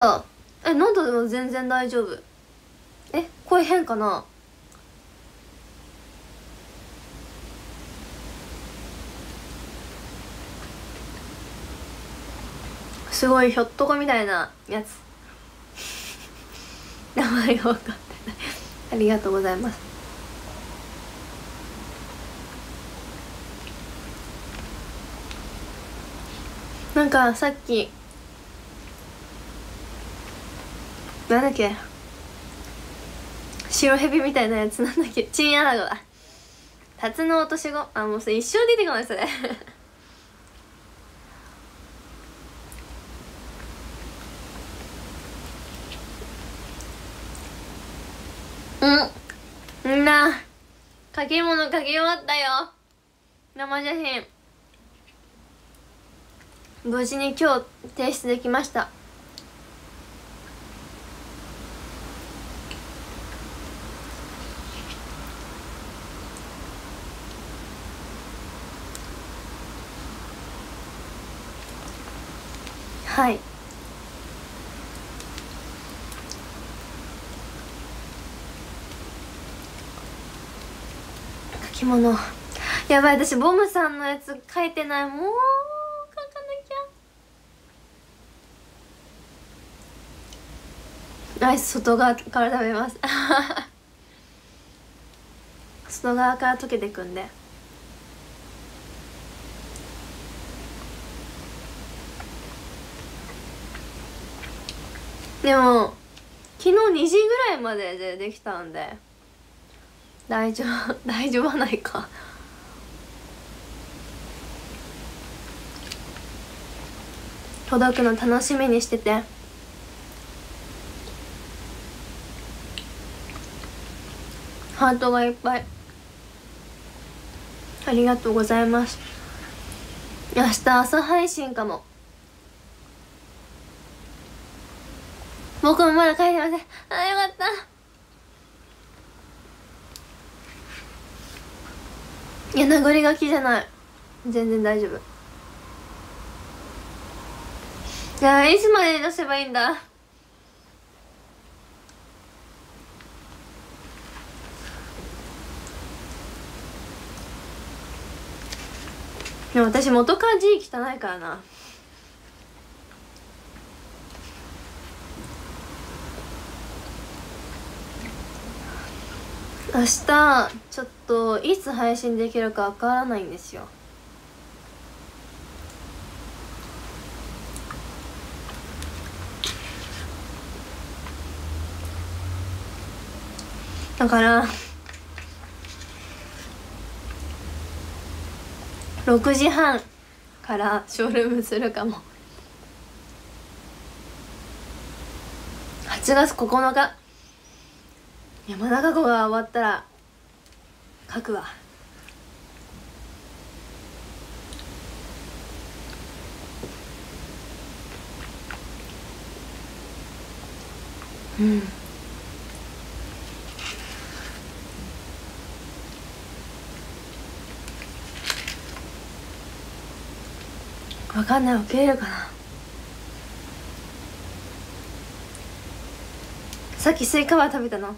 あえ喉でも全然大丈夫。え声変かな？すごいひょっとこみたいなやつ。名前が分かってない。ありがとうございます。なんかさっきなんだっけ。白蛇みたいなやつなんだっけ。チンアナゴだ。タツノオトシゴあもうそれ一生出てこないそれ。うん。みんな書き物書き終わったよ。生写真。無事に今日提出できました。はい。書き物。やばい私ボムさんのやつ書いてない。もう書かなきゃ。アイス外側から食べます。外側から溶けてくんで。でも昨日2時ぐらいまででできたんで。大丈夫 大丈夫はないか。届くの楽しみにしてて。ハートがいっぱい。ありがとうございます。明日朝配信かも。僕もまだ帰りません。あよかった。いや名残書きじゃない。全然大丈夫。いやいつまで出せばいいんだ？でも私元から字汚いからな。明日ちょっといつ配信できるかわからないんですよ。だから6時半からショールームするかも。8月9日。山中湖が終わったら書くわ。うん。わかんない受け入れるかな。さっきスイカバー食べたの？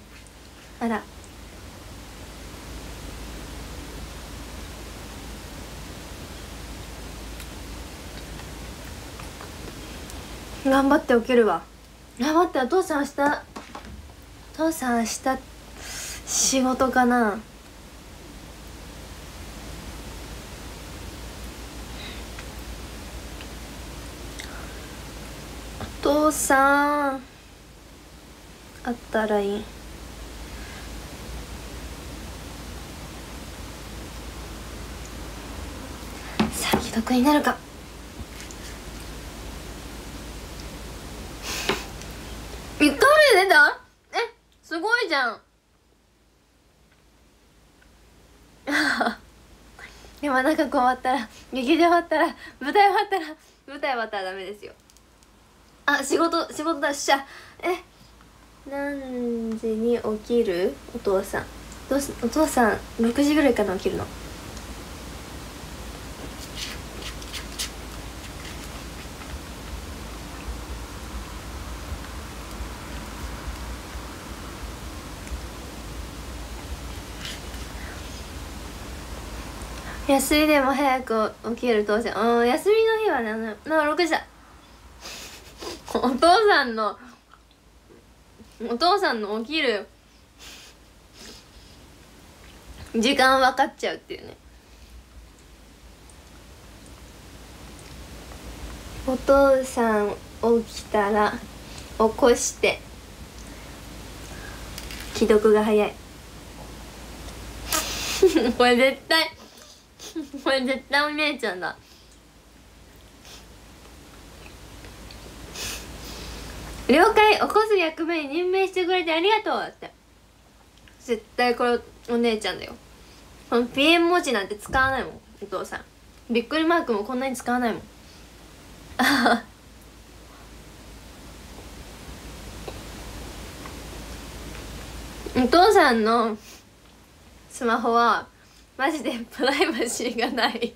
あら。頑張って起きるわ。頑張ってお父さん明日お父さん明日仕事かな。お父さんあったらいい。既読になるか。一回目で出た？えすごいじゃん。でもなんかこう終わったら劇場終わったら舞台終わったら舞台終わったらダメですよ。あ仕事仕事だっしゃえ何時に起きる？お父さん。どうしお父さん6時ぐらいかな起きるの？休みでも早く起きる父ちゃんうん休みの日はねまあ6時だ。お父さんのお父さんの起きる時間分かっちゃうっていうね。お父さん起きたら起こして既読が早い。これ絶対 これ絶対お姉ちゃんだ。了解。起こす役目に任命してくれてありがとうって。絶対これお姉ちゃんだよ。このピエン文字なんて使わないもんお父さん。びっくりマークもこんなに使わないもん。お父さんのスマホはマジで プライバシーがない。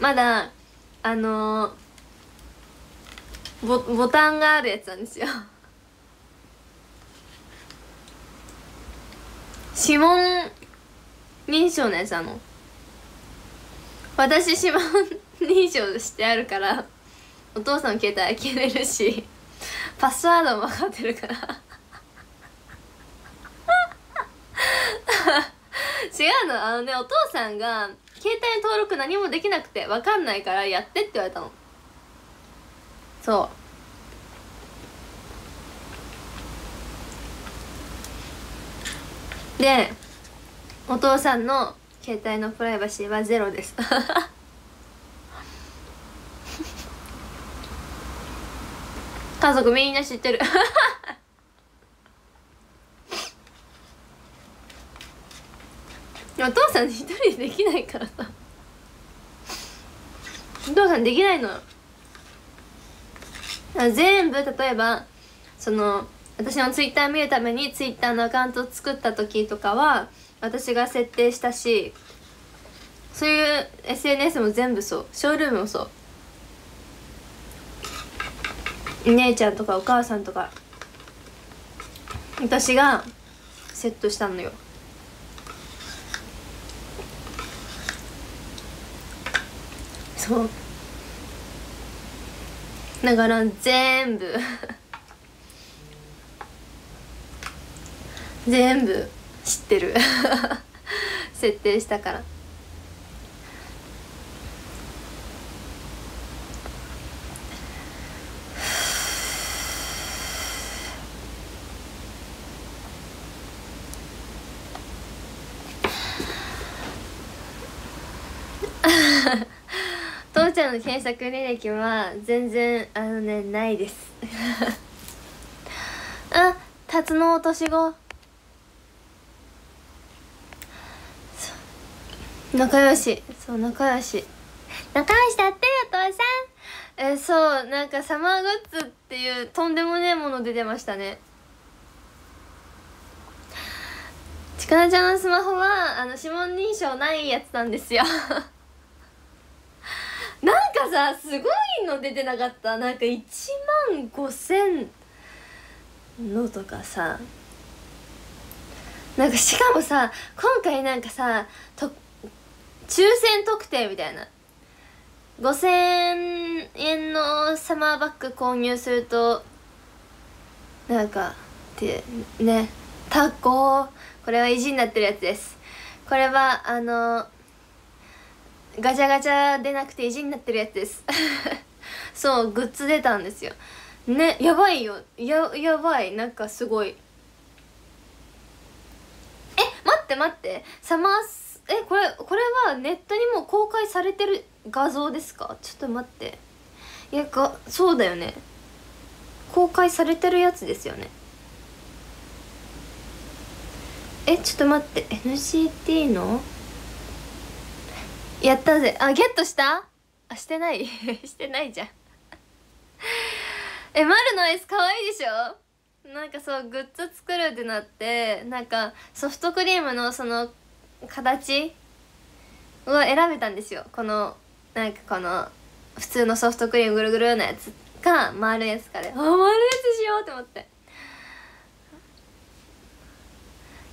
まだあのー、ボボタンがあるやつなんですよ。指紋認証のやつなの？私指紋認証してあるからお父さんの携帯開けれるし パスワードも分かってるから。違うの。あのねお父さんが携帯登録何もできなくて分かんないからやってって言われたの。そう。でお父さんの携帯のプライバシーはゼロです。家族みんな知ってる。お父さん一人できないからさ。お父さんできないの全部例えばその私のツイッター見るためにツイッターのアカウントを作った時とかは私が設定したしそういう SNS も全部そう。ショールームもそう。姉ちゃんとかお母さんとか私がセットしたのよ。そう。だから全部全部知ってる。設定したから。父ちゃんの検索履歴は全然あのねないです。あタツノオトシゴ仲良し。そう仲良し。仲良しだってよ父さん。えそうなんかサマーグッズっていうとんでもねえもの出てましたね。ちかなちゃんのスマホはあの指紋認証ないやつなんですよ かさすごいの出てなかった？なんか1万5000のとかさ。なんかしかもさ今回なんかさと抽選特典みたいな。5000円のサマーバッグ購入するとなんかってね。タコこれは意地になってるやつです。これはあのガチャガチャでなくて意地になってるやつです。そうグッズ出たんですよ。ねやばいよ。ややばい。なんかすごい。え待って待って。サマーえこれこれはネットにも公開されてる画像ですか？ちょっと待って。いやがそうだよね。公開されてるやつですよね。えちょっと待って。NCT の？やったぜ。あゲットした？あしてない。してないじゃん。え丸の S かわいいでしょ？なんかそうグッズ作るってなってなんかソフトクリームのその形を選べたんですよ。このなんかこの普通のソフトクリームぐるぐるのやつか丸いやつかで。あ丸いやつしようって思って。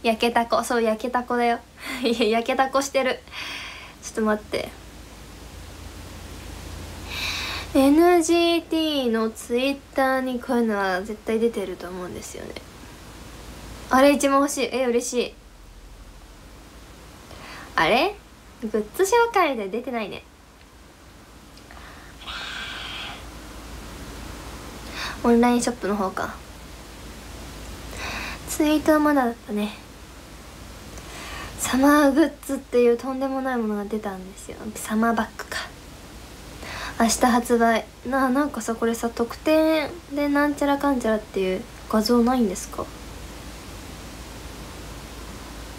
焼けたこ。そう焼けたこだよ。いや焼けたこしてる。ちょっと待って。NGT のツイッターにこういうのは絶対出てると思うんですよね。あれ一番欲しい。え嬉しい。あれ？グッズ紹介で出てないね。オンラインショップの方か。ツイートはまだだったね。サマーグッズっていうとんでもないものが出たんですよ。サマーバッグか。明日発売。なあなんかさこれさ特典でなんちゃらかんちゃらっていう画像ないんですか？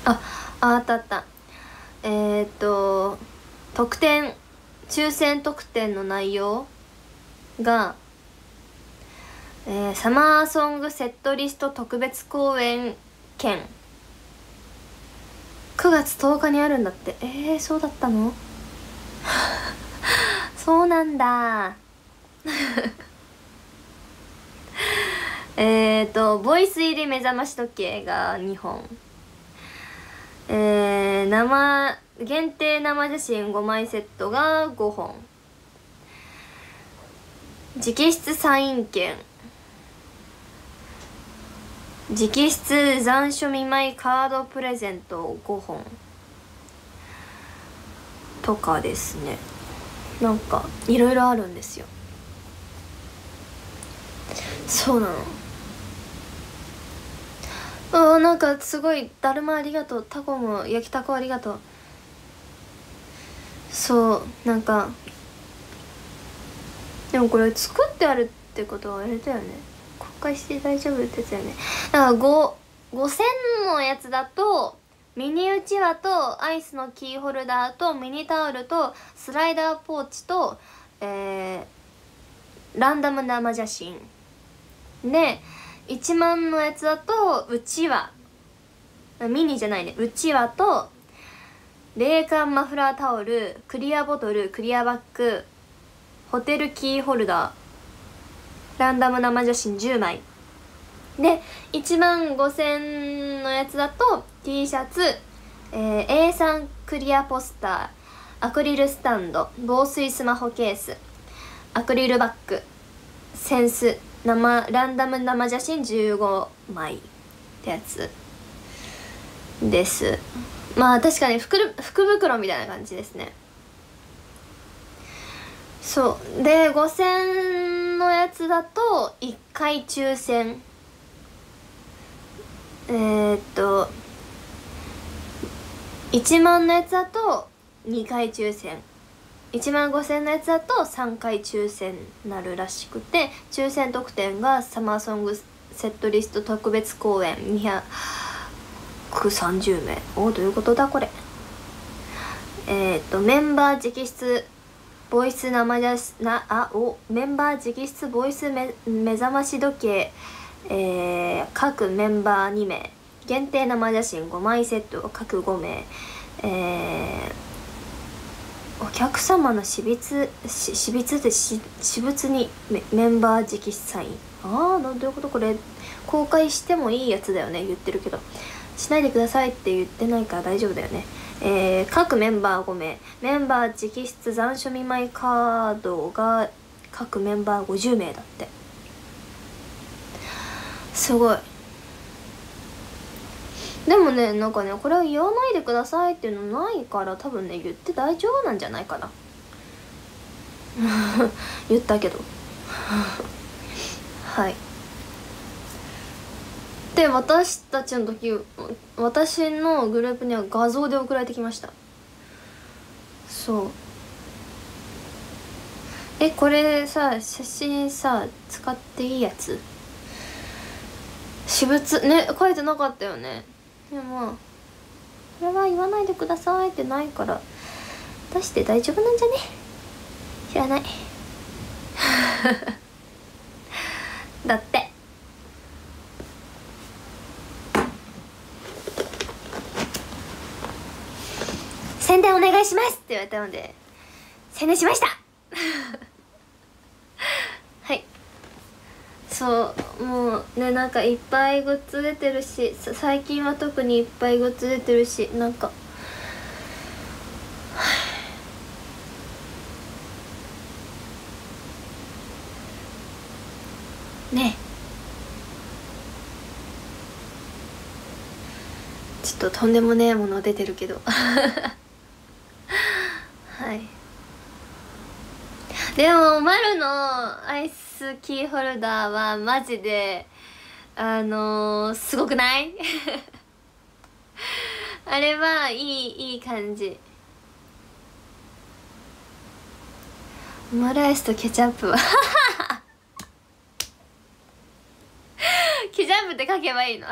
あああったあった。えー、っと特典抽選特典の内容が、えー、サマーソングセットリスト特別公演券9月10日にあるんだって。えー、そうだったの？そうなんだ。えっとボイス入り目覚まし時計が2本。えー、生限定生写真5枚セットが5本。直筆サイン券。直筆残暑見舞いカードプレゼント5本。とかですね。なんかいろいろあるんですよ。そうなの。あなんかすごいだるまありがとう。タコも焼きタコありがとう。そうなんかでもこれ作ってあるってことはあれだよね。公開して大丈夫ってやつだよね。だから5 5000のやつだとミニうちわとアイスのキーホルダーとミニタオルとスライダーポーチと、えー、ランダム生写真。で1万のやつだとうちわミニじゃないね。うちわと冷感マフラータオルクリアボトルクリアバッグホテルキーホルダー。ランダム生写真10枚。で1万5000のやつだと T シャツ、えー、A3 クリアポスターアクリルスタンド防水スマホケースアクリルバッグセンス生ランダム生写真15枚ってやつです。まあ確かに福福袋みたいな感じですね。そう。で5000のやつだと1回抽選。えー、っと1万のやつだと2回抽選。1万5000のやつだと3回抽選なるらしくて抽選特典がサマーソングセットリスト特別公演。230名。おどういうことだこれ。えっ、とメンバー直筆ボイス生じなあおメンバー直筆ボイス目目覚まし時計。えー、各メンバー2名。限定生写真。5枚セット各5名。えーお客様の私物私物で私物にメンバー直筆サイン。ああどういうことこれ。公開してもいいやつだよね。言ってるけど。しないでくださいって言ってないから大丈夫だよね。えー、各メンバー5名メンバー直筆残暑見舞いカードが各メンバー50名だって。すごい。でもねなんかねこれは言わないでくださいっていうのないから多分ね言って大丈夫なんじゃないかな。言ったけど。はい。で私たちの時私のグループには画像で送られてきました。そう。えこれさ写真さ使っていいやつ？私物？ね書いてなかったよね。でもこれは言わないでくださいってないから出して大丈夫なんじゃね？知らない だって宣伝お願いしますって言われたので宣伝しました。はい。そうもうねなんかいっぱいグッズ出てるし最近は特にいっぱいグッズ出てるしなんか ねちょっととんでもねえもの出てるけど はいでも丸のアイスキーホルダーはマジであのー、すごくない？あれはいいいい感じ。オムライスとケチャップは。ケチャップって書けばいいの？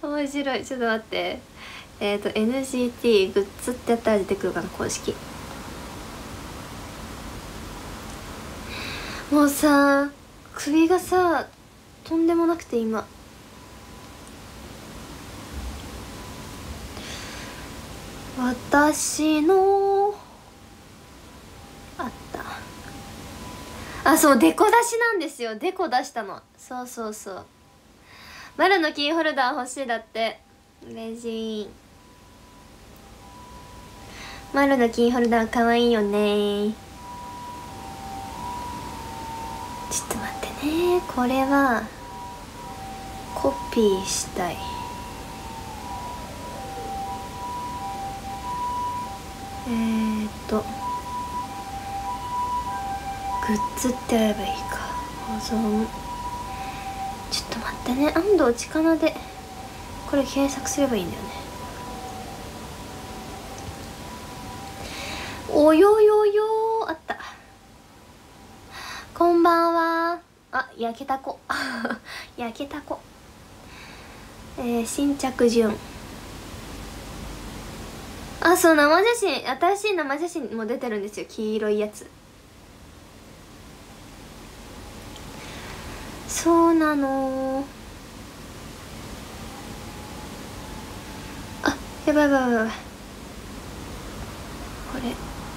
面白い。ちょっと待って。えっ、ー、と NGT グッズってやったら出てくるかな公式。もうさ首がさとんでもなくて今。私のあった。あそうデコ出しなんですよ。デコ出したの。そうそうそう。マルのキーホルダー欲しいだって。レジーマルのキーホルダーかわいいよね。ちょっと待ってね。これはコピーしたい。えー、っとグッズってやればいいか。保存。ちょっと待ってね。安藤力でこれ検索すればいいんだよね。およよよ。こんばんは。あ焼けた子。焼けた子。えー、新着順。あそう生写真。新しい生写真も出てるんですよ。黄色いやつ。そうなの。あやばいやばいやばい。こ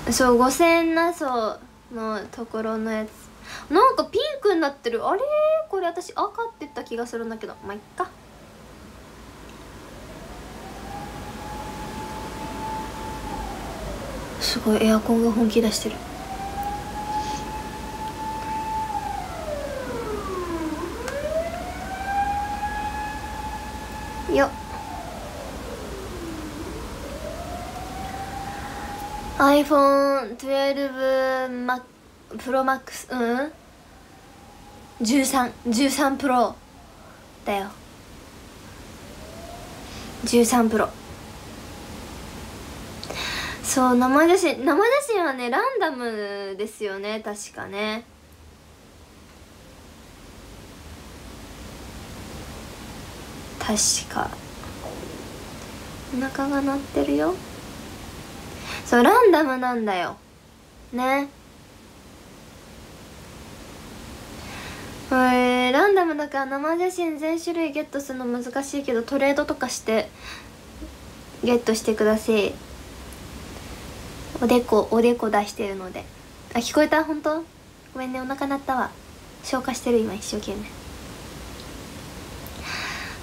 れ。そう五千なそうのところのやつ。なんかピンクになってる。あれ？これ私赤って言った気がするんだけど。まあいっか。すごいエアコンが本気出してる。よっ。iPhone12 Mac Pro Max うん？1313 Pro だよ。13 Pro そう生写真生写真はねランダムですよね確かね。確か。お腹が鳴ってるよ。そうランダムなんだよ。ね。えー、ランダムだから生写真全種類ゲットするの難しいけどトレードとかしてゲットしてくださいおでこおでこ出してるので。あ聞こえた？本当？ごめんねお腹鳴ったわ。消化してる今一生懸命。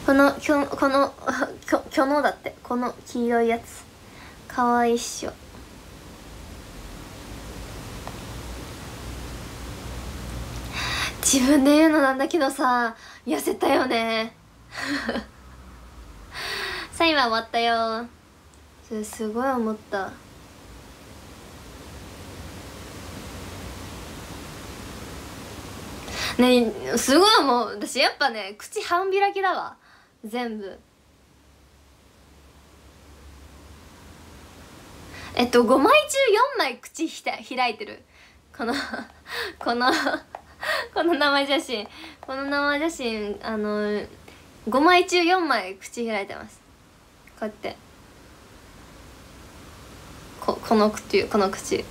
このきょこの きょきょのだって。この黄色いやつ。かわいいっしょ。自分で言うのなんだけどさ痩せたよね。さあ今終わったよ。それすごい思った。ねすごいもう。私やっぱね口半開きだわ。全部。えっと5枚中4枚口ひた開いてる。このこの この生写真この生写真あの5枚中4枚口開いてます。こうやって。ここの口この口。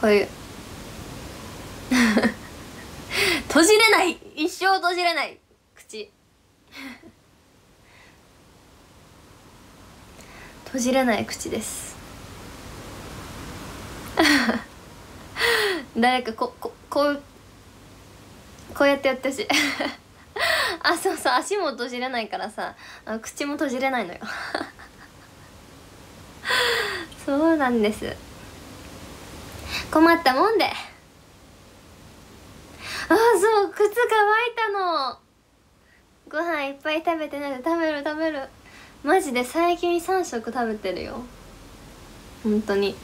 こういう。閉じれない。一生閉じれない。口。閉じれない口です。誰かこここうこうやってやってほし。い あそうそう。足も閉じれないからさ。あ口も閉じれないのよ。そうなんです。困ったもんで。あそう。靴乾いたの。ご飯いっぱい食べてない。で食べる食べる。マジで最近3食食べてるよ。本当に。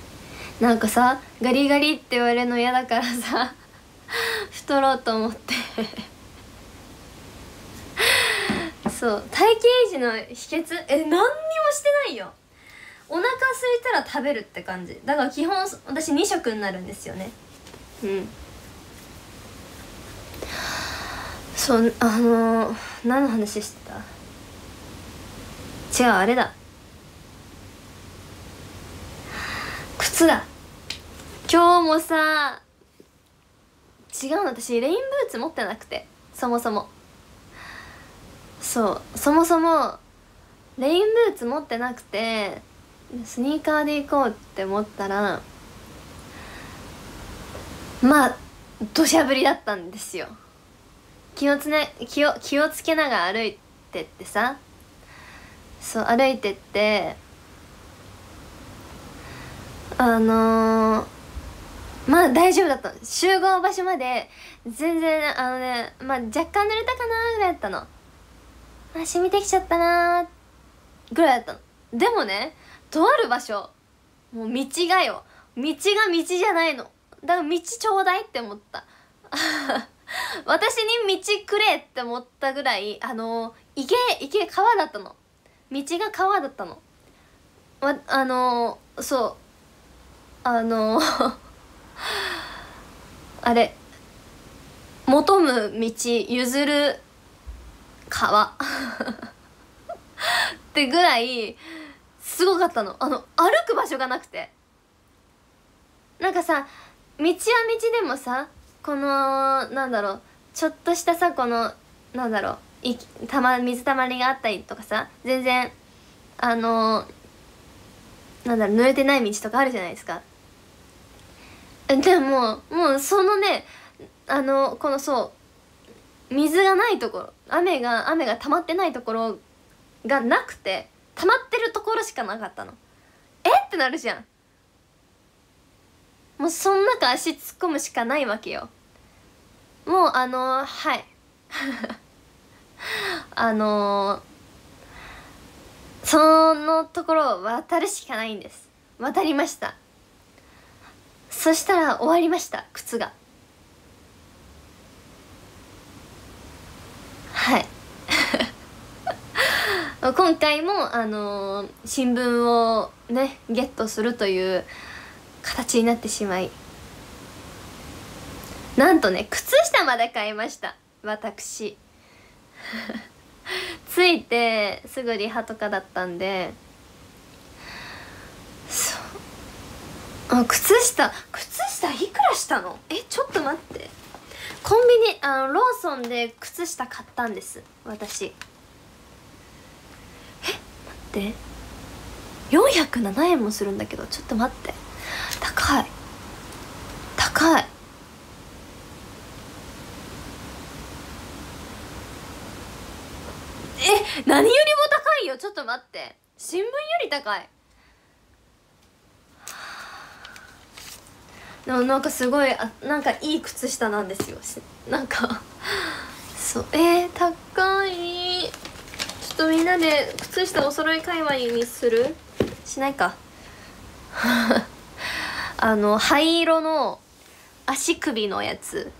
なんかさガリガリって言われるの嫌だからさ。太ろうと思って。そう体型維持の秘訣？え何にもしてないよ。お腹空いたら食べるって感じ。だから基本私2食になるんですよね。うん。そうあのー、何の話してた？違うあれだ。靴だ。今日もさ違うの私レインブーツ持ってなくて。そもそも。そう。そもそもレインブーツ持ってなくてスニーカーで行こうって思ったらまあ土砂降りだったんですよ。気をつね気を気をつけながら歩いてってさ。そう歩いてってあのー、まあ大丈夫だった。集合場所まで全然あのねまあ若干濡れたかなぐらいだったの。あ染みてきちゃったなぐらいだったの。でもねとある場所もう道がよ。道が道じゃないの。だから道ちょうだいって思った。私に道くれって思ったぐらいあの池池川だったの。道が川だったの。わあのそう。あの あれ求む道譲る川。ってぐらいすごかったの。あの歩く場所がなくて。なんかさ道は道でもさこのなんだろうちょっとしたさこのなんだろういたま水たまりがあったりとかさ全然あのなんだろう濡れてない道とかあるじゃないですか。でももうそのねあのこのそう水がないところ雨が雨が溜まってないところがなくて溜まってるところしかなかったの。え？ってなるじゃん。もうその中足突っ込むしかないわけよ。もうあのー、はい。あのー、そのところを渡るしかないんです。渡りました。そしたら終わりました靴が。はい。今回もあのー、新聞をねゲットするという形になってしまい。なんとね靴下まで買いました私。ついてすぐリハとかだったんでそうあ靴下靴下いくらしたの？えちょっと待って。コンビニあのローソンで靴下買ったんです。私。え待って。407円もするんだけどちょっと待って。高い。高い。え何よりも高いよ。ちょっと待って。新聞より高い。でもなんかすごいあなんかいい靴下なんですよ。なんか そうえー、高い。ちょっとみんなで靴下お揃い界隈にする？しないか。あの灰色の足首のやつ。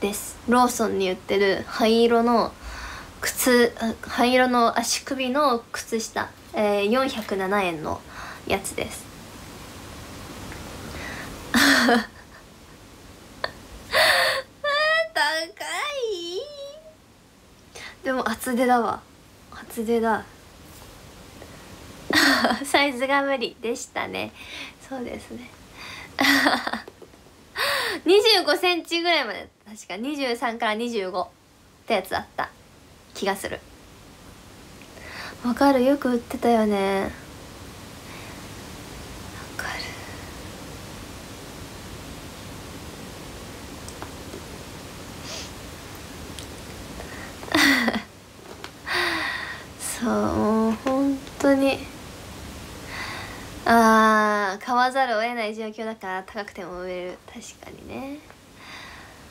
です。ローソンに売ってる灰色の靴灰色の足首の靴下、えー、407円のやつです。高い。でも厚手だわ。厚手だ。サイズが無理でしたね。そうですね。2 5センチぐらいまで確か。23から25ってやつだった。気がする。わかる？よく売ってたよね。わかる。そうもう本当に。あー買わざるを得ない状況だから高くても売れる。確かにね。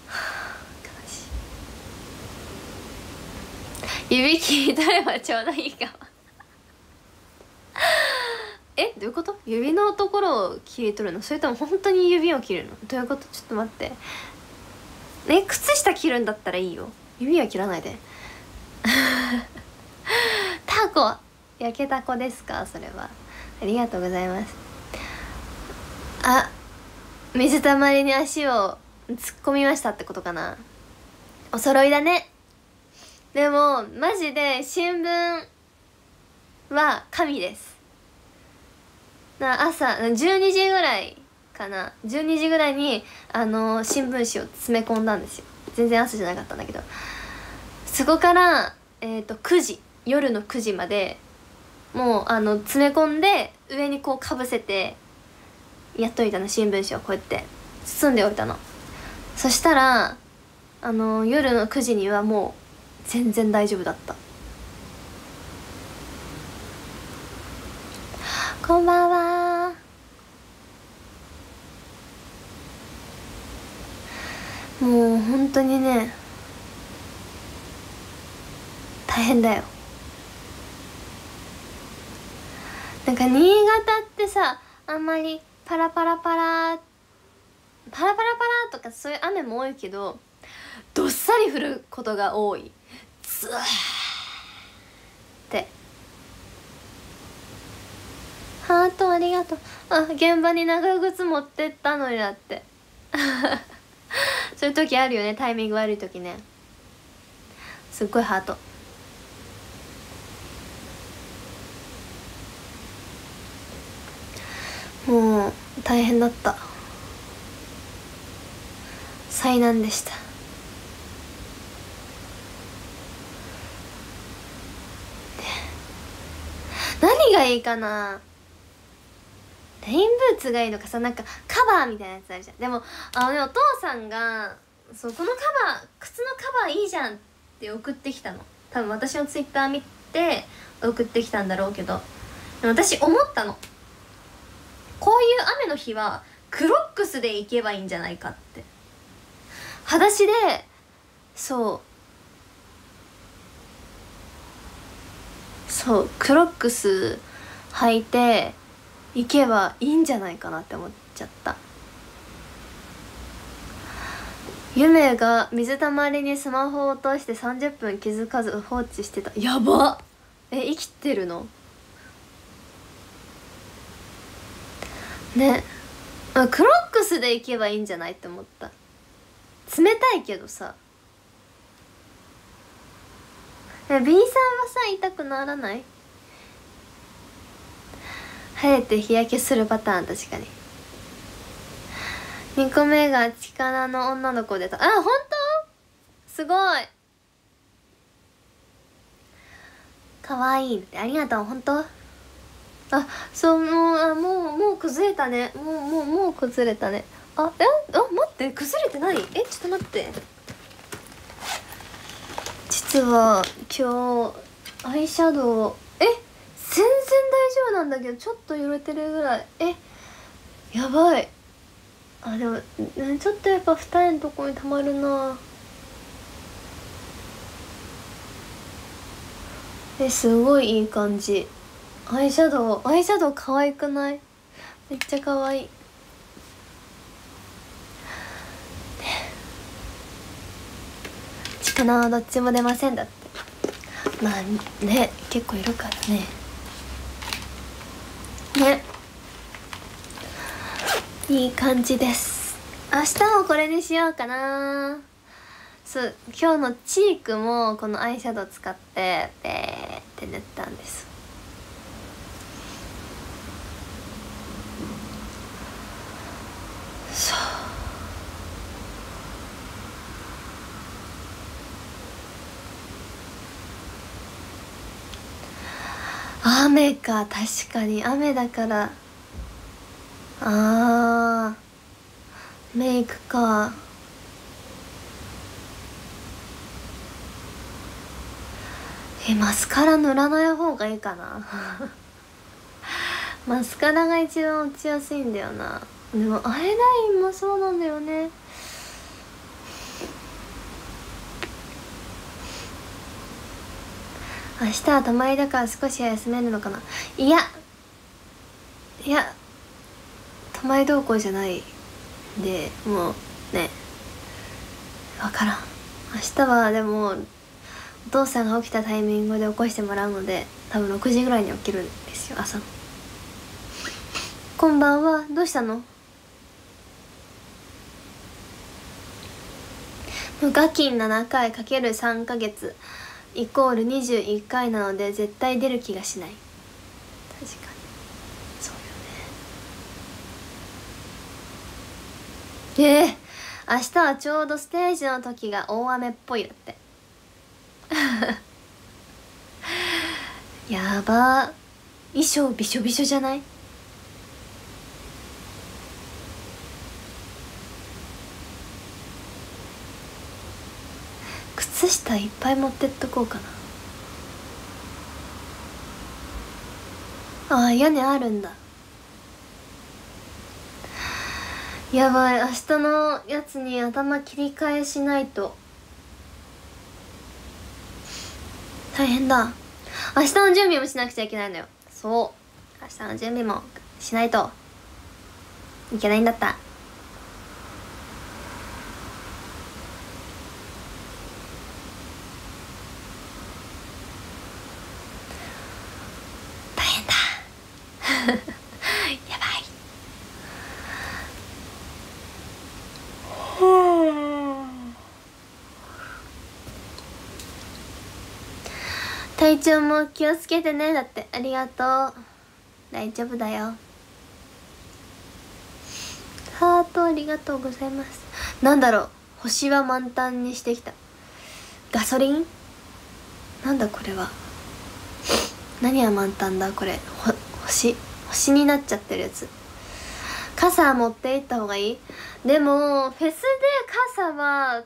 はあ悲しい。指切り取ればちょうどいいかも。えどういうこと？指のところを切り取るの？それとも本当に指を切るの？どういうこと？ちょっと待って。え靴下切るんだったらいいよ。指は切らないで。タコ焼けた子ですか？それは。ありがとうございます。あ水たまりに足を突っ込みましたってことかな。お揃いだね。でもマジで新聞は神です。な朝12時ぐらいかな。12時ぐらいにあの新聞紙を詰め込んだんですよ。全然朝じゃなかったんだけど。そこからえっ、ー、と9時。夜の9時までもうあの詰め込んで上にこうかぶせてやっといたの新聞紙をこうやって。包んでおいたの。そしたらあの夜の9時にはもう全然大丈夫だった。こんばんは。もう本当にね大変だよ。なんか新潟ってさあんまりパラパラパラパラパラパラとかそういう雨も多いけどどっさり降ることが多い。ズーって。ハートありがとう。あ現場に長靴持ってったのにだって。そういう時あるよねタイミング悪い時ね。すっごいハート。もう大変だった。災難でした。何がいいかな。レインブーツがいいのかさなんかカバーみたいなやつあるじゃん。でもあのお父さんがそうこのカバー靴のカバーいいじゃんって送ってきたの。多分私のツイッター見て送ってきたんだろうけど。私思ったの。こういう雨の日はクロックスで行けばいいんじゃないかって。裸足でそう。そうクロックス履いて行けばいいんじゃないかなって思っちゃった。夢が水たまりにスマホを落として30分気づかず放置してた。やばえ生きてるの？ねクロックスで行けばいいんじゃないって思った。冷たいけどさ。B さんはさ痛くならない？生えて日焼けするパターン確かに。2個目が力の女の子でた。あ本当？すごい。かわいいって。ありがとう本当？あそうもうあもうもう崩れたね。もうもうもう崩れたね。あえあ待って崩れてない？えちょっと待って。実は今日アイシャドウえ全然大丈夫なんだけどちょっと揺れてるぐらい。えやばい。あでも、ね、ちょっとやっぱ二重のとこにたまるな。えすごいいい感じ。アイシャドウアイシャドウ可愛くない？めっちゃ可愛い。ちかなどっちも出ませんだって。まあね結構いるからね。ね。いい感じです。明日もこれにしようかな。そう今日のチークもこのアイシャドウ使ってベーって塗ったんです。雨か確かに。雨だから。あー。メイクか。えマスカラ塗らない方がいいかな。マスカラが一番落ちやすいんだよな。でもアイラインもそうなんだよね。明日は泊まりだから少し休めるのかな？いやいや泊まり同行じゃないでもうね分からん。明日はでもお父さんが起きたタイミングで起こしてもらうので多分6時ぐらいに起きるんですよ朝。こんばんは。どうしたの？無課金7回かける3ヶ月。イコール21回なので絶対出る気がしない。確かに。そうよね。えー、明日はちょうどステージの時が大雨っぽいだって。やば。衣装びしょびしょじゃない？靴下いっぱい持ってっとこうかな。ああ屋根あるんだ。やばい。明日のやつに頭切り替えしないと。大変だ。明日の準備もしなくちゃいけないのよ。そう。明日の準備もしないといけないんだった。体調も気をつけてね。だってありがとう。大丈夫だよ。ハートありがとうございます。なんだろう。星は満タンにしてきた。ガソリン？なんだこれは。何が満タンだこれ。星？星になっちゃってるやつ。傘持って行った方がいい？でもフェスで傘は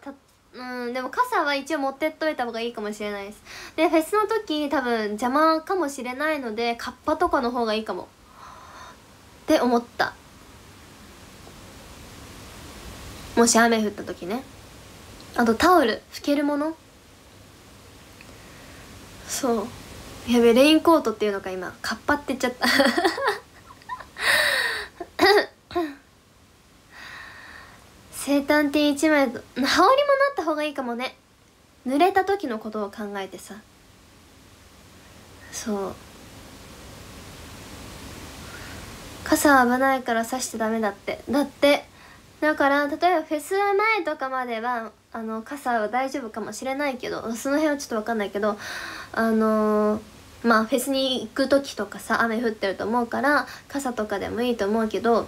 うんでも傘は一応持ってっといた方がいいかもしれないです。でフェスの時多分邪魔かもしれないのでカッパとかの方がいいかも。って思った。もし雨降った時ね。あとタオル拭けるもの。そう。やべレインコートっていうのか今。カッパって言っちゃった。生誕 T1 枚羽織もなった方がいいかもね。濡れた時のことを考えてさ。そう。傘は危ないから差してダメだって。だってだから例えばフェス前とかまではあの傘は大丈夫かもしれないけどその辺はちょっと分かんないけどあのー、まあフェスに行く時とかさ雨降ってると思うから傘とかでもいいと思うけど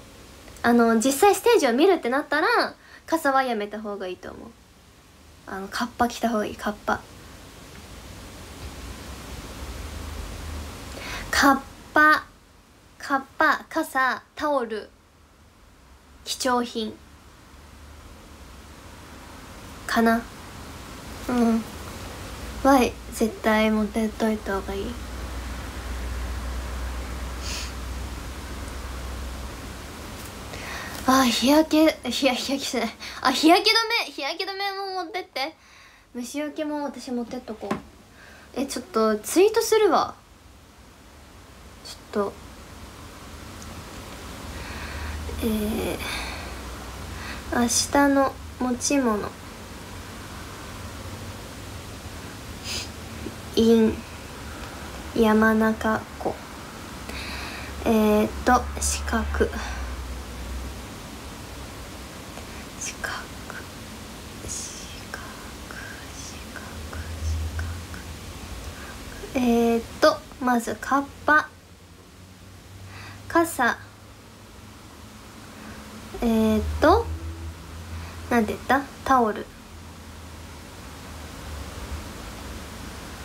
あの実際ステージを見るってなったら傘はやめた方がいいと思う。あのカッパ着た方がいい。カッパ。カッパ。カッパ。傘タオル。貴重品。かな。うん。は絶対持ってっといた方がいい。あ日焼け日焼けしない。あ日焼け止め日焼け止めも持ってって。虫除けも私持ってっとこう。えちょっとツイートするわ。ちょっと。えー、明日の持ち物。in 山中湖。えー、っと四角四角四角四角四角えー、っとまずカッパ。傘。えー、っとなんて言った？タオル。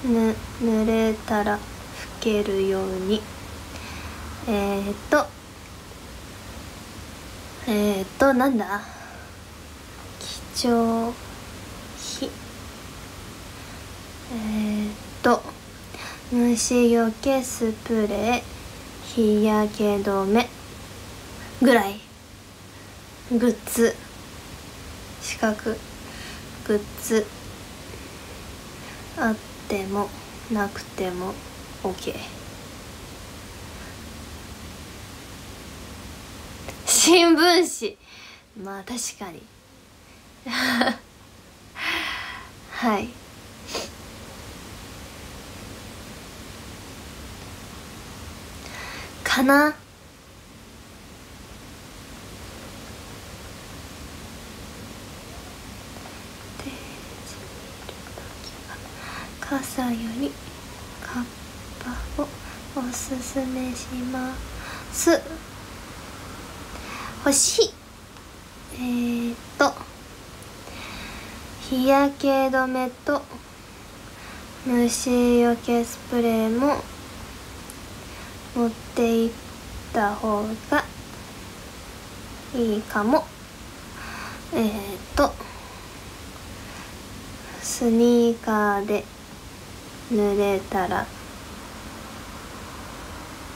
ぬ濡れたら拭けるように。えー、っとえー、っとなんだ？貴重品。えー、っと虫よけスプレー日焼け止め。ぐらい。グッズ。資格グッズ。あってもなくても OK 新聞紙。まあ確かに。はい。かな？傘よりカッパをおすすめします。欲しい。えー、っと日焼け止めと虫よけスプレーも持ってていった方がいいかも。えー、っとスニーカーで濡れたら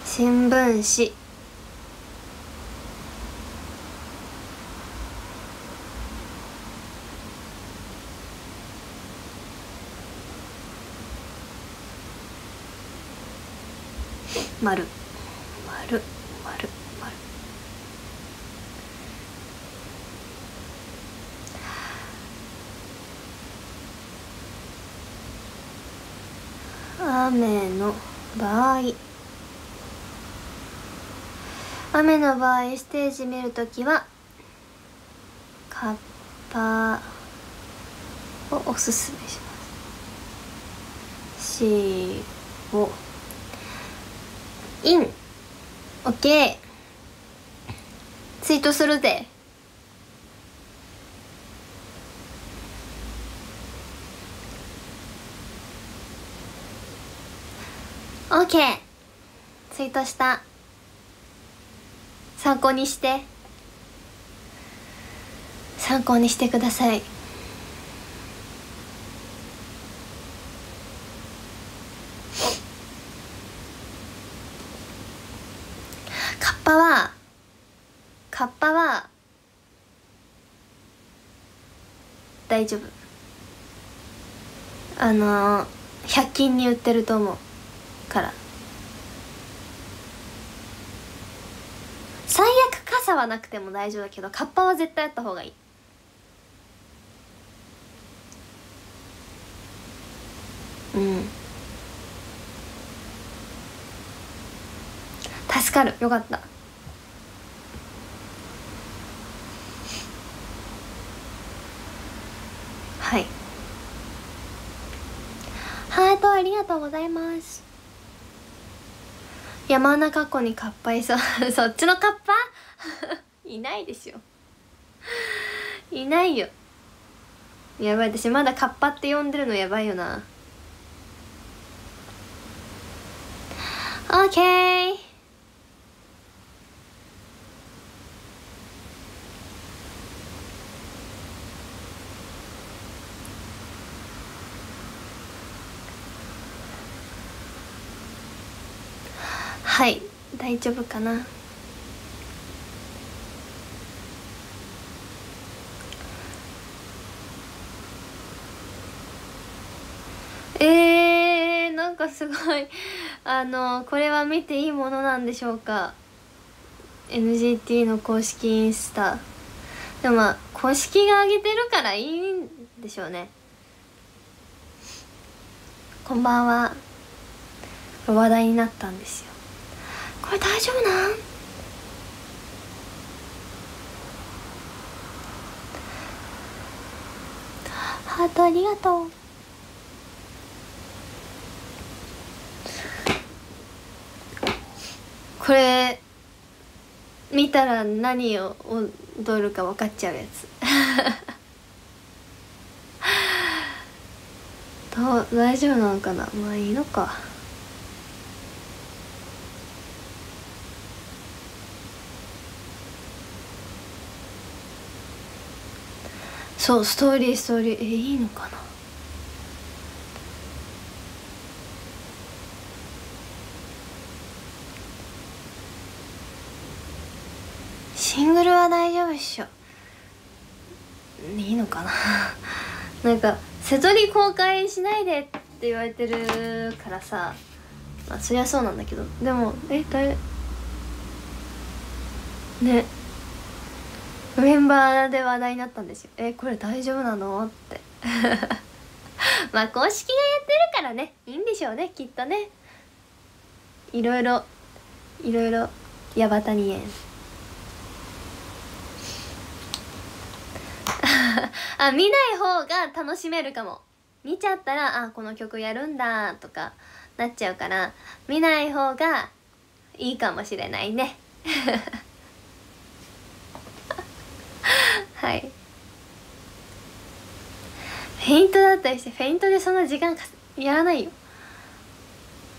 新聞紙。丸丸丸雨の場合の場合ステージ見るときはカッパをおすすめします。C をイン。オッケー。ツイートするぜ。オッケー。ツイートした。参考にして。参考にしてください。カッパはカッパは大丈夫。あの100均に売ってると思うから最悪傘はなくても大丈夫だけどカッパは絶対あった方がいい。うん。助かる。よかった。はい。ハートありがとうございます。山中湖にカッパいそう。そっちのカッパ？いないでしょ。いないよ。やばい。私まだカッパって呼んでるのやばいよな。オッケー。はい。大丈夫かなえー、なんかすごい あのこれは見ていいものなんでしょうか？NGT の公式インスタ。でもまあ公式が上げてるからいいんでしょうね。こんばんは。話題になったんですよ。これ大丈夫なん？ハートありがとう。これ見たら何を踊るか分かっちゃうやつ。大丈夫なのかな？まあいいのか。そうストーリーストーリー。えいいのかな？大丈夫っしょいいのかな？なんか瀬戸に公開しないでって言われてるからさ。まあそりゃそうなんだけど。でもえ誰？ね。メンバーで話題になったんですよ。えこれ大丈夫なの？って。まあ公式がやってるからね。いいんでしょうねきっとね。いろいろいろいろヤバタニエンあ見ない方が楽しめるかも。見ちゃったらあこの曲やるんだとかなっちゃうから見ない方がいいかもしれないね。はい。フェイントだったりしてフェイントでそんな時間かやらないよ。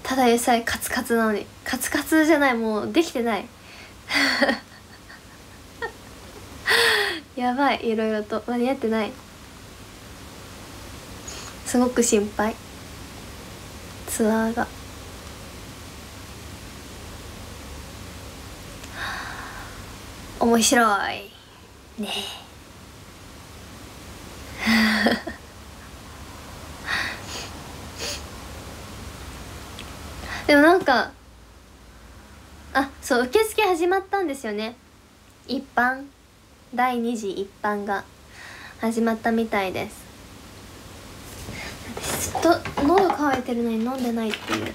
ただでさえカツカツなのに。カツカツじゃないもうできてない。やばいいろいろと間に合ってない。すごく心配。ツアーが。面白い。ね でもなんかあそう受付始まったんですよね。一般。第2次一般が始まったみたいです。ずっと喉乾いてるのに飲んでないっていう。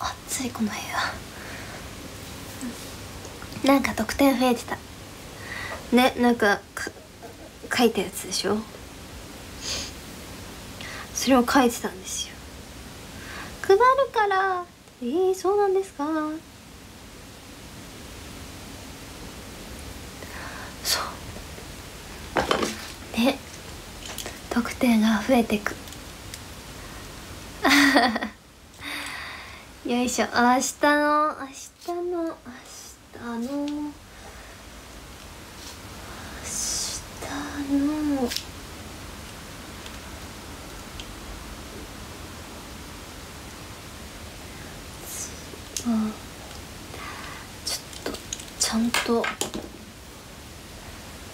暑いこの部屋。なんか得点増えてた。ねなんかか書いたやつでしょ？それを書いてたんですよ。配るからえー、そうなんですか？そう。ね得点が増えてく。よいしょ明日の明日の明日の。ちょっとちゃんと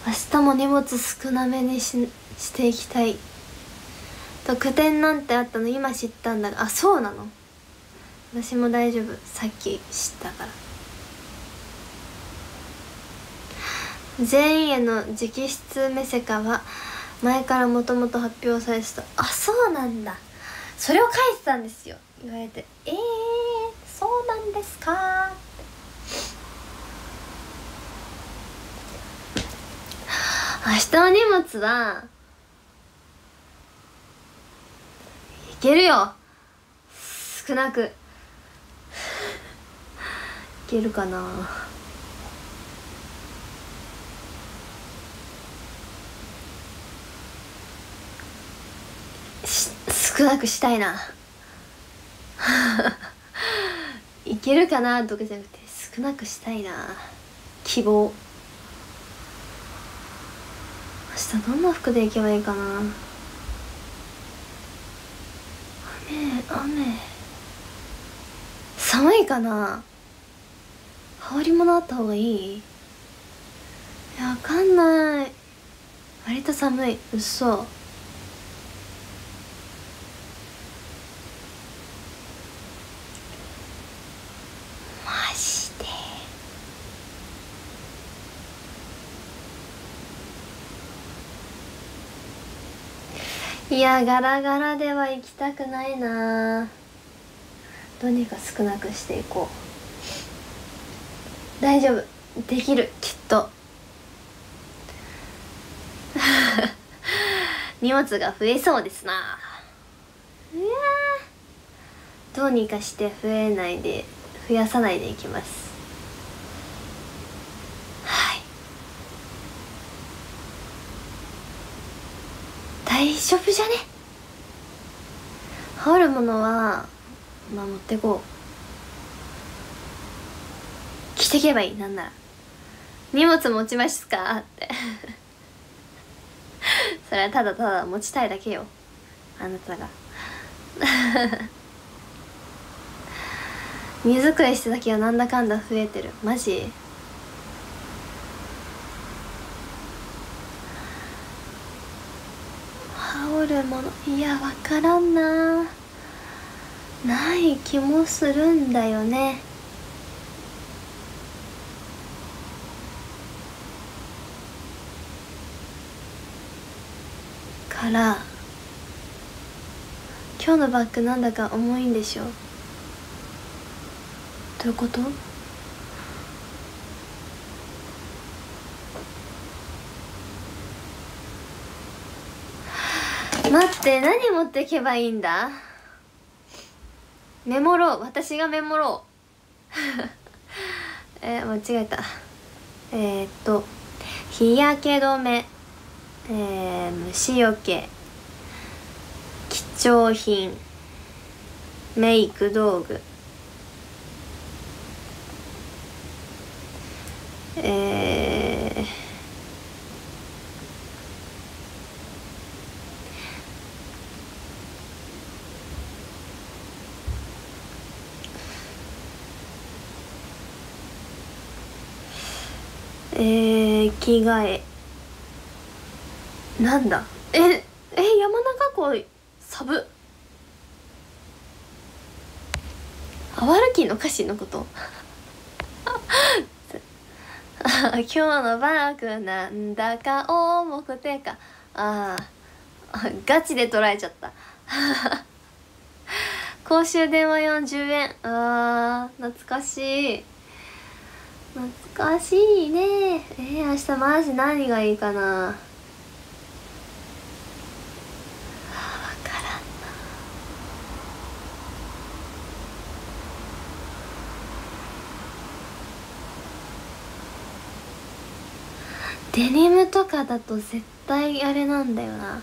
明日も荷物少なめにししていきたい。特典なんてあったの？今知ったんだが。あそうなの？私も大丈夫。さっき知ったから。全員への直筆メセカは前からもともと発表されてた。あそうなんだ。それを書いてたんですよ。言われてえー、そうなんですか？明日の荷物はいけるよ。少なく。いけるかな？少なくしたいな。いけるかなとかじゃなくて少なくしたいな。希望。明日どんな服で行けばいいかな。雨雨。寒いかな。羽織物あった方がいい？いやわかんない。割と寒い。嘘マジでいやガラガラでは行きたくないな。どうにか少なくしていこう。大丈夫。できるきっと。荷物が増えそうですな。いやどうにかして増えないで増やさないでいきます。大丈夫じゃね？羽織るものはまあ持ってこう。着てけばいいなんなら。荷物持ちますかって。それはただただ持ちたいだけよ。あなたが。荷造りしてた時はなんだかんだ増えてる。マジ？るもの。いやわからんな。ない気もするんだよね。から今日のバッグなんだか重いんでしょ。どういうこと？待って何持ってけばいいんだ？メモろう。私がメモろう。えー、間違えた。えー、っと日焼け止め。えー、虫よけ。貴重品。メイク道具。ええー、着替え。なんだ？ええ山中湖サブ？あわるきの歌詞のこと？今日のバーグなんだか重くてか。ああガチで捉えちゃった。公衆電話40円。あー懐かしい。懐かしいね。えー、明日マジ何がいいかな。デニムとかだと絶対あれなんだよな。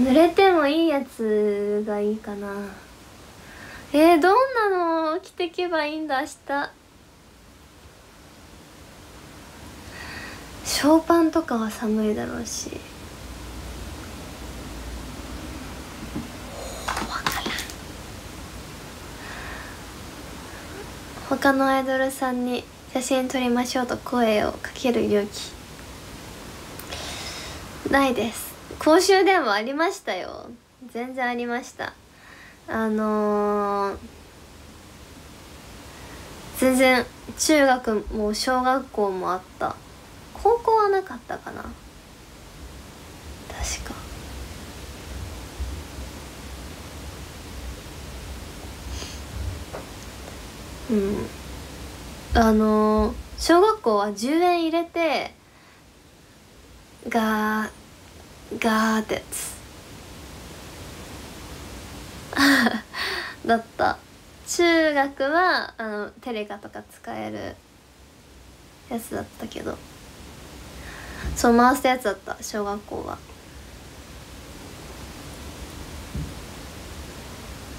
濡れてもいいやつがいいかな。えー、どんなの着てけばいいんだ明日。ショーパンとかは寒いだろうし。他のアイドルさんに写真撮りましょうと声をかける勇気。ないです。公衆電話ありましたよ。全然ありました。あのー、全然中学も小学校もあった。高校はなかったかな。確か。うん。あの小学校は10円入れてガーガーってやつだった。中学はあのテレカとか使えるやつだったけど。そう回したやつだった。小学校は。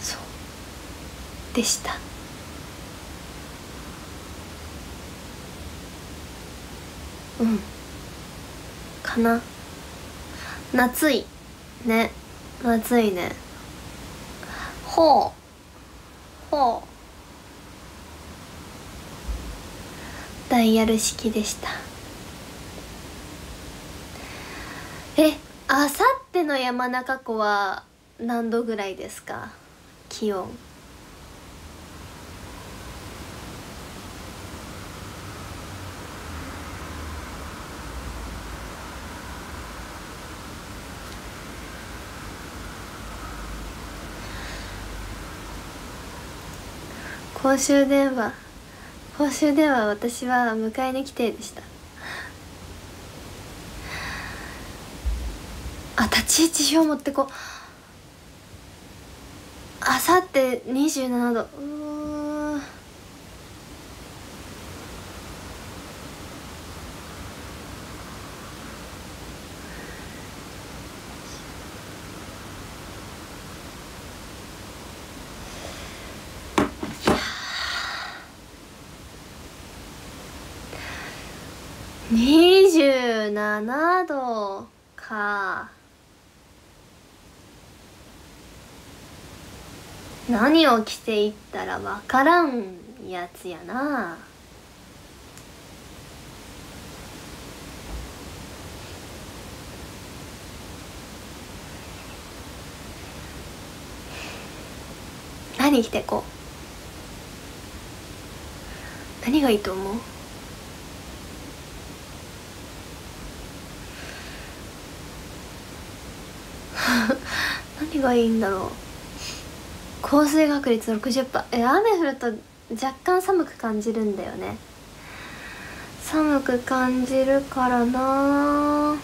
そう。でした。うん。かな。夏い。ね。夏いね。ほう。ほう。ダイヤル式でした。えあさっての山中湖は何度ぐらいですか？気温。公衆電話。公衆電話私は迎えに来てでした。あ立ち位置表持ってこあさって27度。う27度か。何を着ていったらわからんやつやな。何着てこう。何がいいと思う？何がいいんだろう。降水確率60%え雨降ると若干寒く感じるんだよね。寒く感じるからなっ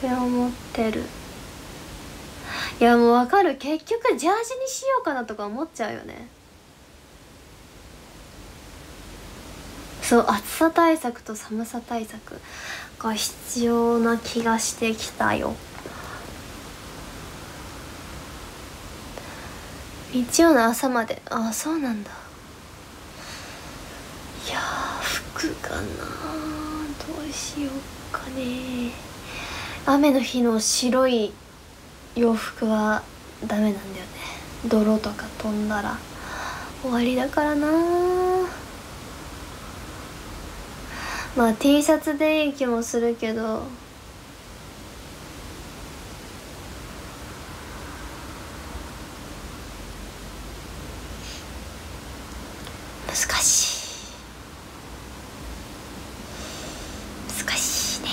て思ってる。いやもうわかる。結局ジャージにしようかなとか思っちゃうよね。そう暑さ対策と寒さ対策が必要な気がしてきたよ。日曜の朝まで。ああそうなんだ。いや服かなどうしようかね雨の日の白い洋服はダメなんだよね。泥とか飛んだら。終わりだからなまあ T シャツでいい気もするけど難しい難しいね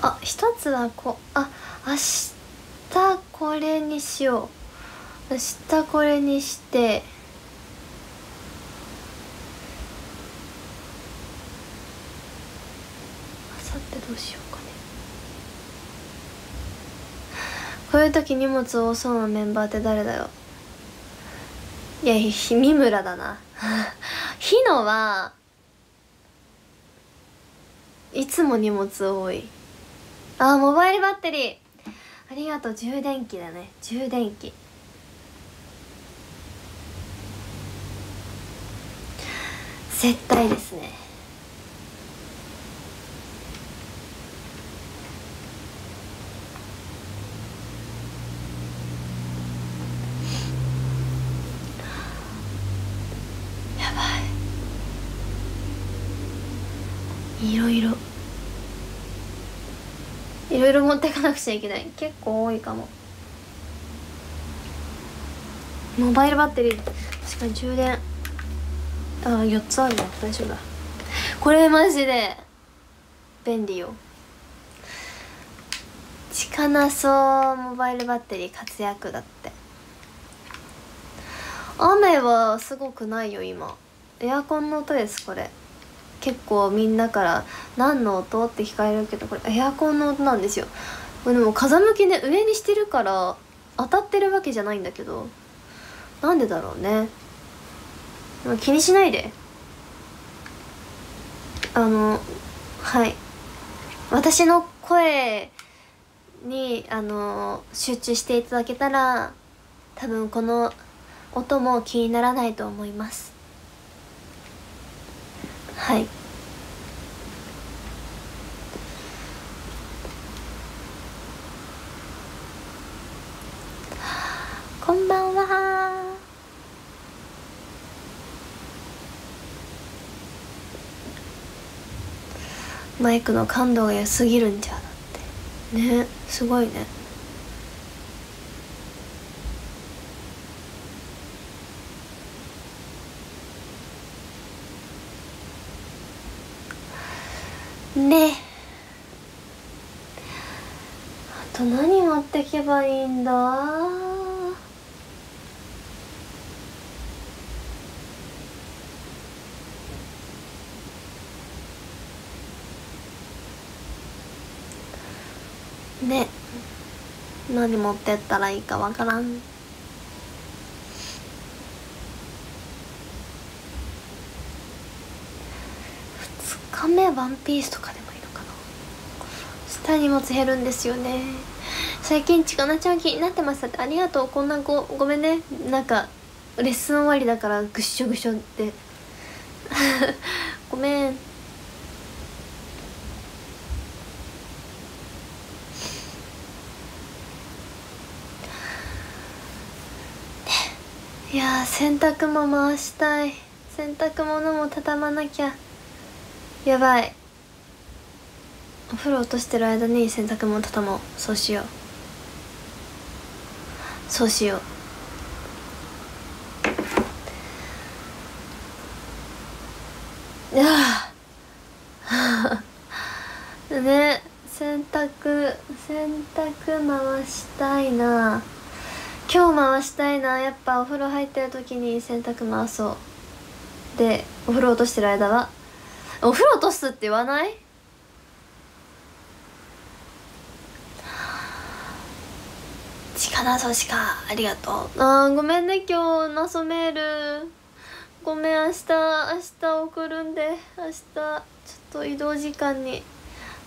あ一つはこうあ明日これにしよう。明日これにして。明後日どうしようかね。こういう時荷物多そうなメンバーって誰だよ。いやひ三村だな。日野はいつも荷物多い。あモバイルバッテリー。ありがとう。充電器だね。充電器。絶対ですねやばいいろいろいろいろ持ってかなくちゃいけない。結構多いかも。モバイルバッテリー確かに充電。あ4つあるわ。大丈夫だ。これマジで便利よ。近なそうモバイルバッテリー活躍だって。雨はすごくないよ今。エアコンの音ですこれ。結構みんなから「何の音?」って聞かれるけどこれエアコンの音なんですよ。でも風向きで上にしてるから当たってるわけじゃないんだけどなんでだろうね。気にしないで。あのはい。私の声にあの集中していただけたら多分この音も気にならないと思います。はい。こんばんは。マイクの感度が良すぎるんじゃだって。ねすごいね。ね。あと何持ってけばいいんだ？ね。何持ってったらいいかわからん2日目ワンピースとかでもいいのかな。明た荷物減るんですよね。最近ちかなちゃん気になってましたってありがとう。こんなごごめんね。なんかレッスン終わりだからぐっしょぐしょって。ごめん。いや洗濯も回したい。洗濯物も畳まなきゃ。やばい。お風呂落としてる間に洗濯物畳もう。そうしよう。そうしよう。いやね洗濯洗濯回したいな。今日回したいな。やっぱお風呂入ってる時に洗濯回そう。でお風呂落としてる間はお風呂落とすって言わない？力そうしか。ありがとう。あーごめんね今日謎メール。ごめん明日明日送るんで。明日ちょっと移動時間に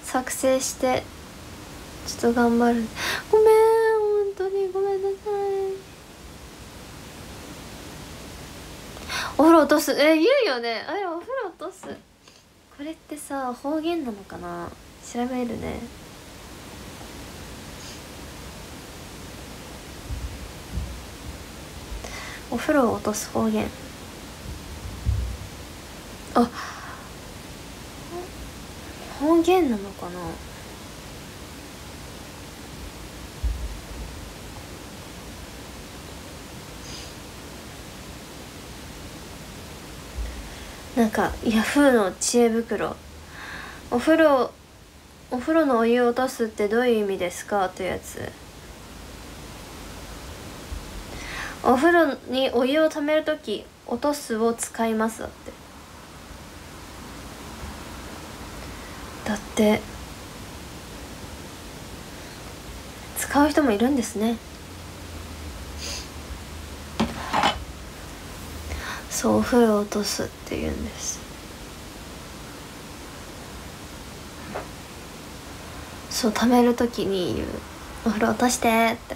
作成して。ちょっと頑張る。ごめん本当にごめんなさい。お風呂落とす？え言うよね。あれお風呂落とす？これってさ方言なのかな？調べるね。お風呂を落とす方言。あ方言なのかな？なんかヤフーの知恵袋。お風呂お風呂のお湯を落とすってどういう意味ですか？というやつ。お風呂にお湯をためるとき落とすを使います。だって。だって使う人もいるんですね。そうお風呂落とすって言うんです。そうためるときに言う「お風呂落として」って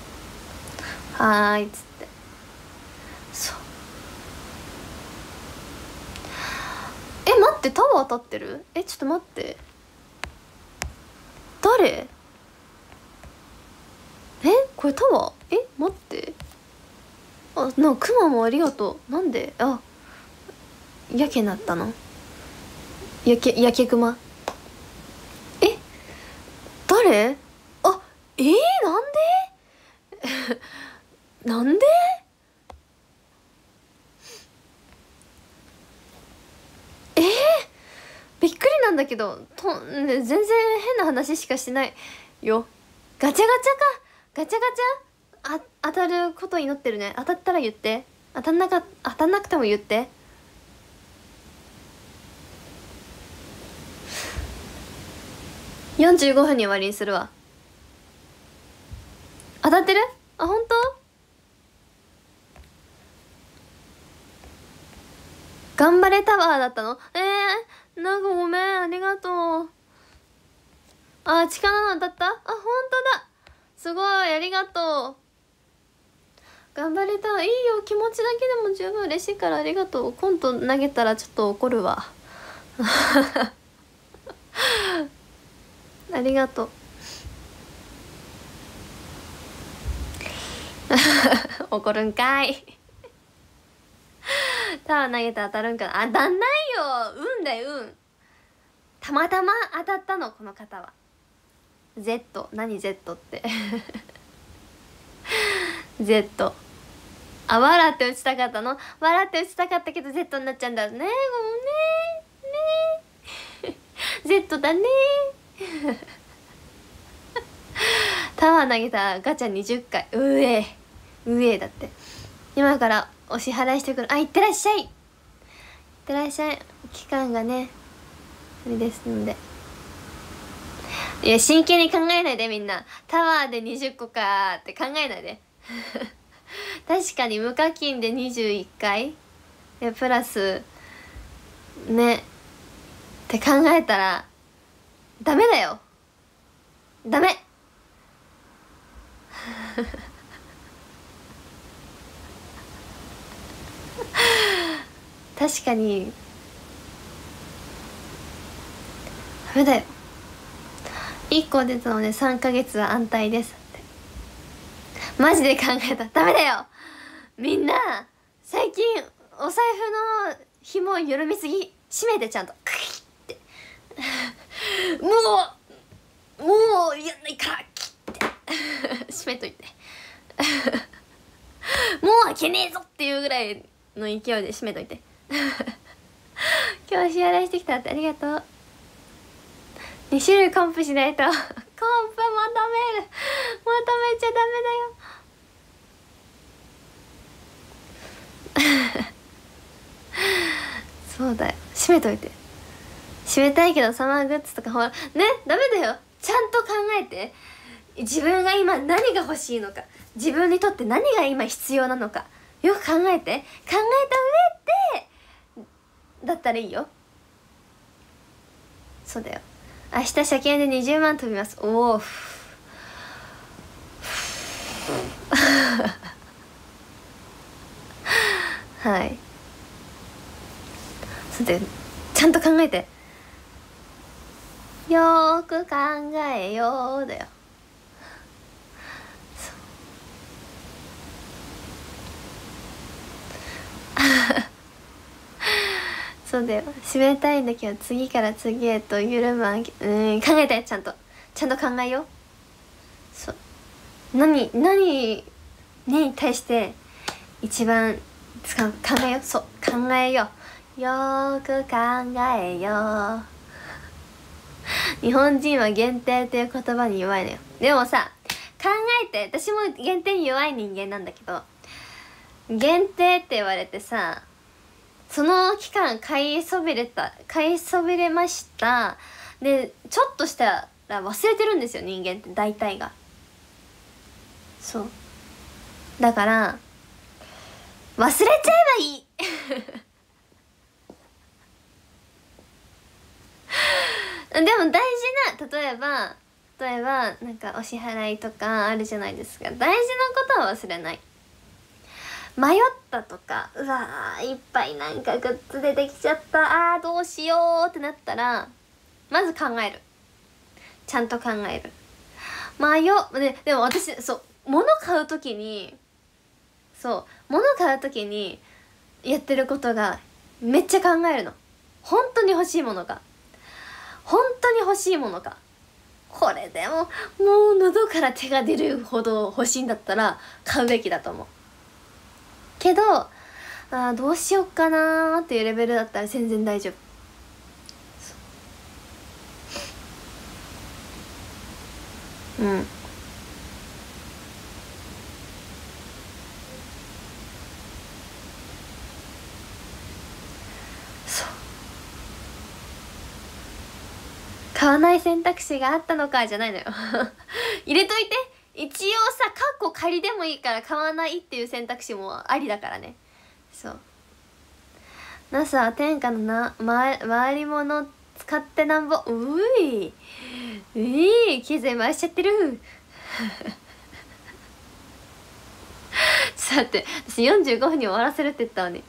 「はーい」っつって。そう。え待ってタワー当たってる？えちょっと待って。誰？えこれタワー？え待って。あなクマもありがとう。なんで？あやけなったの？やけやけクマえ？誰？あえー、なんで？なんで？えー、びっくりなんだけどと、ね、全然変な話しかしてないよ。ガチャガチャか。ガチャガチャ？あ当たること祈ってるね。当たったら言って。当たんなか当たんなくても言って。45分に終わりにするわ。当たってる？あ本当？頑張れタワーだったの？えー、なんかごめんありがとう。あ力の当たった？あ本当だ。すごいありがとう。頑張れた。いいよ。気持ちだけでも十分嬉しいからありがとう。コント投げたらちょっと怒るわ。ありがとう。怒るんかい。タワー投げて当たるんか当たんないよ。運だよ運。たまたま当たったのこの方は。Z 何 Z って。Z あ笑って打ちたかったの？笑って打ちたかったけど Z になっちゃうんだね。ごめんね。ね。Z だね。タワー投げたガチャ20回。うえうえだって。今からお支払いしてくる。あいってらっしゃい。いってらっしゃい。期間がねあれですので。いや真剣に考えないでみんな。タワーで20個かって考えないで。確かに無課金で21回。でプラスねって考えたらダメだよ。ダメ。確かにダメだよ。1個出たので3ヶ月は安泰です。マジで考えた。ダメだよ。みんな最近お財布の紐を緩みすぎ。閉めてちゃんと。クキッて。もうもうやんないから。キッて。閉めといて。もう開けねえぞっていうぐらいの勢いで閉めといて。今日支払いしてきたってありがとう。2種類コンプしないと。コンプまとめる。まとめちゃダメだよ。そうだよ。閉めといて。閉めたいけどサマーグッズとかほら。ね？ダメだよ。ちゃんと考えて。自分が今何が欲しいのか。自分にとって何が今必要なのか。よく考えて。考えた上でだったらいいよ。そうだよ。明日車検で20万飛びます。おおはい。さてちゃんと考えて。よーく考えようだよ。そうだよ。締めたいんだけど次から次へと緩むうん考えてちゃんと。ちゃんと考えよう。そう。何何に対して一番使う考えよう？そう考えよう。よーく考えよう。日本人は限定っていう言葉に弱いのよ。でもさ考えて私も限定に弱い人間なんだけど限定って言われてさその期間買いそびれた買いそびれました。でちょっとしたら忘れてるんですよ人間って大体が。そう。だから忘れちゃえばいい。でも大事な例えば例えばなんかお支払いとかあるじゃないですか。大事なことは忘れない。迷ったとかうわーいっぱいなんかグッズ出てきちゃったあーどうしようってなったらまず考える。ちゃんと考える。迷う。ででも私そう物買う時にそう物買う時にやってることがめっちゃ考えるの。本当に欲しいものか本当に欲しいものかこれでももう喉から手が出るほど欲しいんだったら買うべきだと思う。けどあどうしよっかなっていうレベルだったら全然大丈夫。うん。そう。買わない選択肢があったのかじゃないのよ。入れといて。一応さカッコ仮でもいいから買わないっていう選択肢もありだからね。そう。NASA は天下のな、ま、回り物使ってなんぼ。ういうい経済回しちゃってる。ちょっと待って私45分に終わらせるって言ったのに。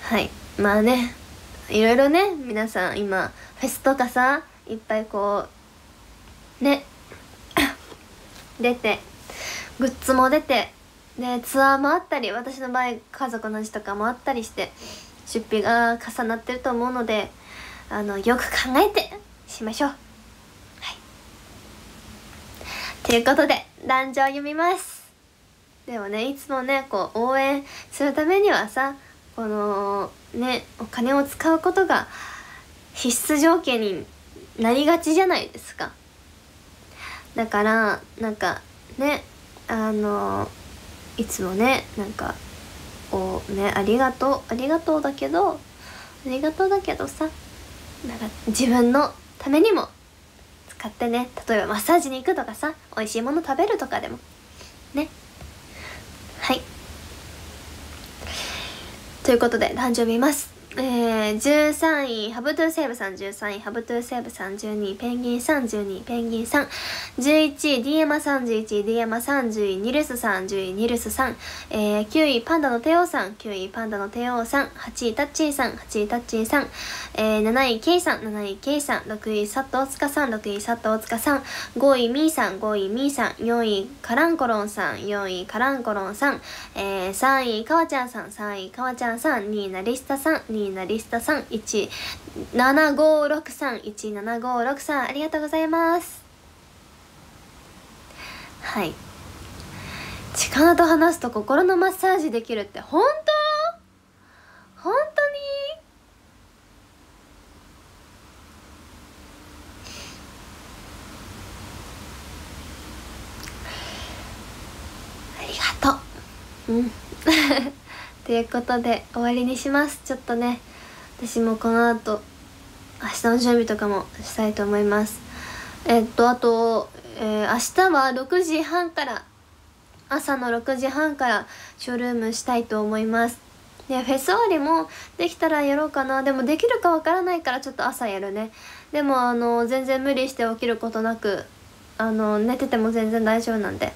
はい。まあねいろいろね皆さん今フェスとかさいっぱいこうね 出てグッズも出てでツアーもあったり私の場合家族の字とかもあったりして出費が重なってると思うのであのよく考えてしましょう。はい。ということで男女読みます。でもねいつもねこう応援するためにはさこのねお金を使うことが必須条件になりがちじゃないですか。だからなんかねあのいつもねなんかおねありがとうありがとうだけどありがとうだけどさなんか自分のためにも使ってね例えばマッサージに行くとかさ美味しいもの食べるとかでもね。はい。ということで誕生日見ます。えー、13位、ハブトゥーセーブさん13位、ハブトゥーセーブさん12位、ペンギンさん12位、ペンギンさん。11位、ディエマ31位、ディエマ30位、ニルスさん10位、ニルスさん、えー、9位、パンダのテオさん9位、パンダのテオさん。8位、タッチーさん8位、タッチーさん、えー、7位、ケイさん7位、ケイさん。6位、佐藤塚さん6位、佐藤塚さん。5位、ミーさん5位、ミーさん。4位、カランコロンさん。4位、カランコロンさん、えー、3位、かわちゃんさん。3位、かわちゃんさん。2位、ナリスタさん。2位、ナリスタさん1 7563 17563ありがとうございます。はい。力と話すと心のマッサージできるって本当？本当に？ありがとう。うん。ということで終わりにします。ちょっとね私もこの後明日の準備とかもしたいと思います。えっとあと、えー、明日は6時半から朝の6時半からショールームしたいと思います。でフェス終わりもできたらやろうかな。でもできるかわからないからちょっと朝やるね。でもあの全然無理して起きることなくあの寝てても全然大丈夫なんで。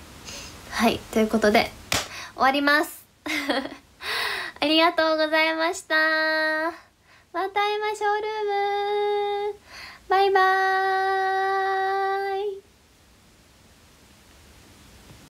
はいということで終わります。ありがとうございました。また会いましょうルーム。バイバーイ。